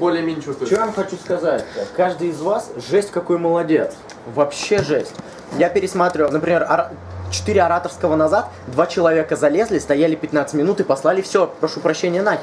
более-менее чувствую. Что я вам хочу сказать? Каждый из вас жесть какой молодец. Вообще жесть. Я пересматривал, например, ора- четыре ораторского назад, два человека залезли, стояли 15 минут и послали все, прошу прощения, нахер.